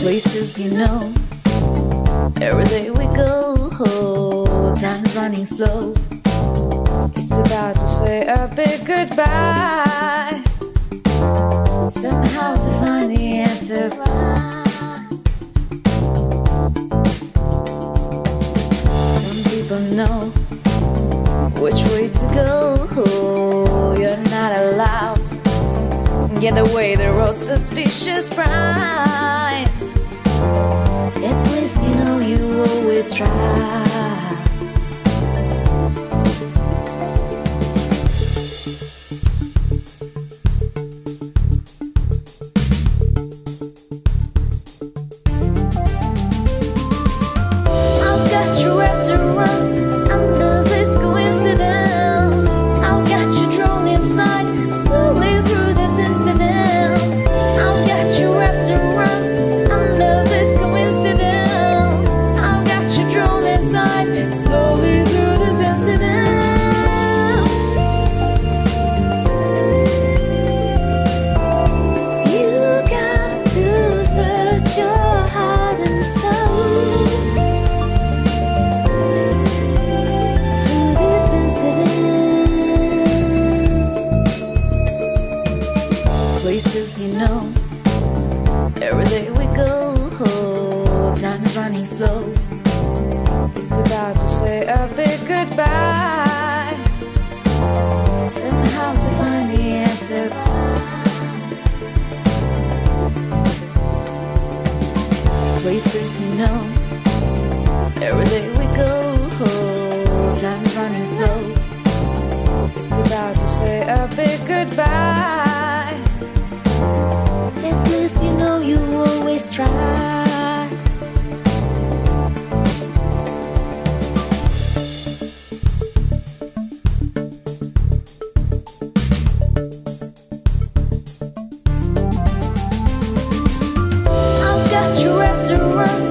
places you know. Every day we go, oh, time's running slow. It's about to say a big goodbye. Somehow to find the answer. Some people know which way to go. Oh, you're not allowed. Get away the road suspicious bright. You Every day we go, oh, time's running slow. It's about to say a big goodbye. Somehow to find the answer. Places you know. Every day we go, oh, time's running slow. It's about to say a big goodbye. I've got you wrapped around.